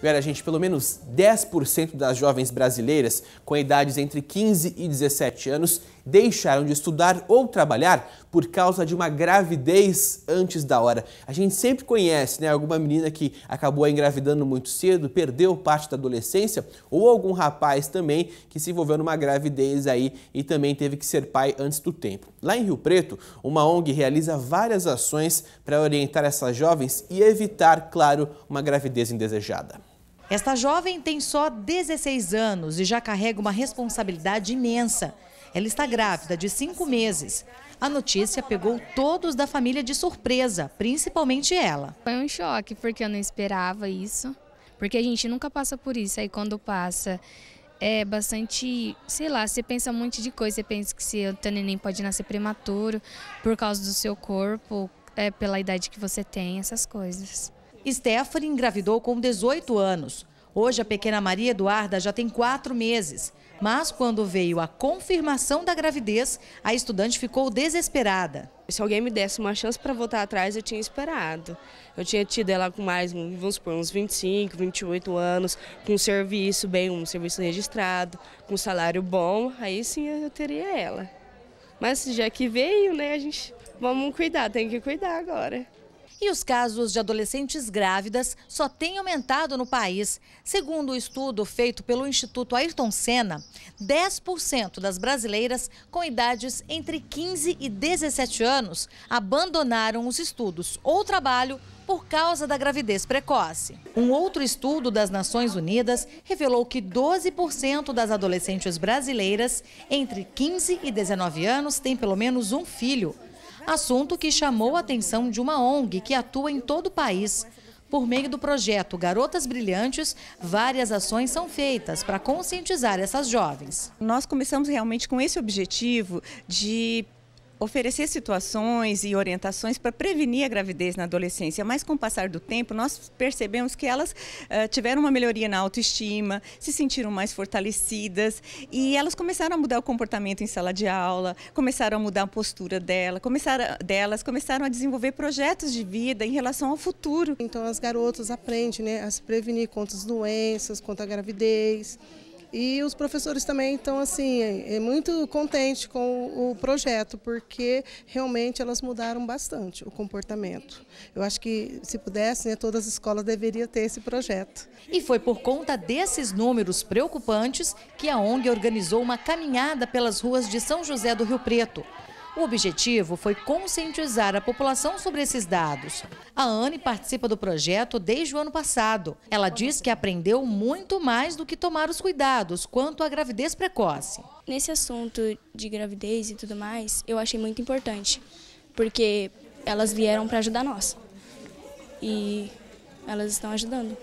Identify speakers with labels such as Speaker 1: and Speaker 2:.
Speaker 1: Olha, gente, pelo menos 10% das jovens brasileiras com idades entre 15 e 17 anos deixaram de estudar ou trabalhar por causa de uma gravidez antes da hora. A gente sempre conhece, né, alguma menina que acabou engravidando muito cedo, perdeu parte da adolescência, ou algum rapaz também que se envolveu numa gravidez aí e também teve que ser pai antes do tempo. Lá em Rio Preto, uma ONG realiza várias ações para orientar essas jovens e evitar, claro, uma gravidez indesejada.
Speaker 2: Esta jovem tem só 16 anos e já carrega uma responsabilidade imensa. Ela está grávida de cinco meses. A notícia pegou todos da família de surpresa, principalmente ela.
Speaker 3: Foi um choque, porque eu não esperava isso. Porque a gente nunca passa por isso. Aí quando passa, é bastante, sei lá, você pensa um monte de coisa. Você pensa que se o teu neném pode nascer prematuro por causa do seu corpo, é, pela idade que você tem, essas coisas.
Speaker 2: Stephanie engravidou com 18 anos. Hoje a pequena Maria Eduarda já tem quatro meses. Mas quando veio a confirmação da gravidez, a estudante ficou desesperada.
Speaker 4: Se alguém me desse uma chance para voltar atrás, eu tinha esperado. Eu tinha tido ela com mais, vamos supor, uns 25, 28 anos, com um serviço bem, um serviço registrado, com um salário bom, aí sim eu teria ela. Mas já que veio, né, a gente vamos cuidar, tem que cuidar agora.
Speaker 2: E os casos de adolescentes grávidas só têm aumentado no país. Segundo o um estudo feito pelo Instituto Ayrton Senna, 10% das brasileiras com idades entre 15 e 17 anos abandonaram os estudos ou trabalho por causa da gravidez precoce. Um outro estudo das Nações Unidas revelou que 12% das adolescentes brasileiras entre 15 e 19 anos têm pelo menos um filho assunto que chamou a atenção de uma ONG que atua em todo o país. Por meio do projeto Garotas Brilhantes, várias ações são feitas para conscientizar essas jovens.
Speaker 5: Nós começamos realmente com esse objetivo de oferecer situações e orientações para prevenir a gravidez na adolescência, mas com o passar do tempo nós percebemos que elas uh, tiveram uma melhoria na autoestima, se sentiram mais fortalecidas e elas começaram a mudar o comportamento em sala de aula, começaram a mudar a postura dela, começaram, delas, começaram a desenvolver projetos de vida em relação ao futuro.
Speaker 6: Então as garotas aprendem né, a se prevenir contra as doenças, contra a gravidez. E os professores também estão assim, é, muito contentes com o projeto, porque realmente elas mudaram bastante o comportamento. Eu acho que se pudesse, né, todas as escolas deveriam ter esse projeto.
Speaker 2: E foi por conta desses números preocupantes que a ONG organizou uma caminhada pelas ruas de São José do Rio Preto. O objetivo foi conscientizar a população sobre esses dados. A Anne participa do projeto desde o ano passado. Ela diz que aprendeu muito mais do que tomar os cuidados quanto à gravidez precoce.
Speaker 7: Nesse assunto de gravidez e tudo mais, eu achei muito importante, porque elas vieram para ajudar nós. E elas estão ajudando.